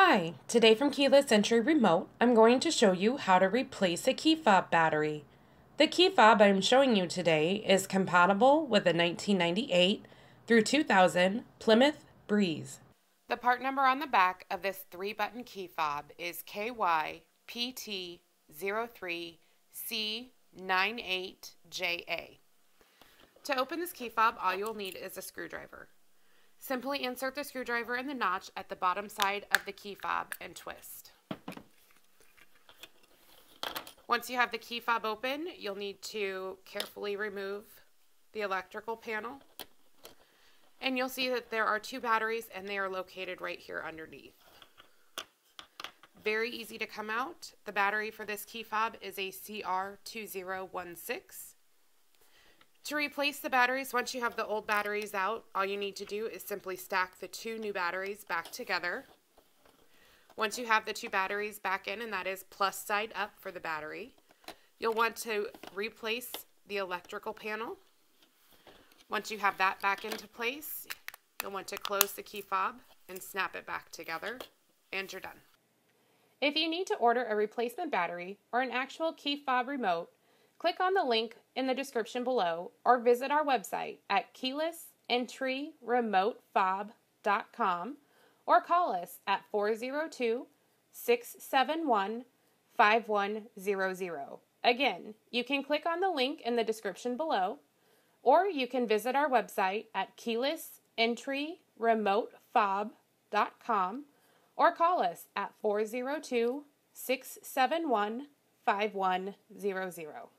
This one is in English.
Hi, today from Keyless Entry Remote, I'm going to show you how to replace a key fob battery. The key fob I'm showing you today is compatible with a 1998 through 2000 Plymouth Breeze. The part number on the back of this three button key fob is KYPT03C98JA. To open this key fob, all you'll need is a screwdriver. Simply insert the screwdriver in the notch at the bottom side of the key fob and twist. Once you have the key fob open, you'll need to carefully remove the electrical panel. And you'll see that there are two batteries and they are located right here underneath. Very easy to come out. The battery for this key fob is a CR2016. To replace the batteries, once you have the old batteries out, all you need to do is simply stack the two new batteries back together. Once you have the two batteries back in, and that is plus side up for the battery, you'll want to replace the electrical panel. Once you have that back into place, you'll want to close the key fob and snap it back together, and you're done. If you need to order a replacement battery or an actual key fob remote, Click on the link in the description below or visit our website at keylessentryremotefob.com or call us at 402 671 5100. Again, you can click on the link in the description below or you can visit our website at keylessentryremotefob.com or call us at 402 671 5100.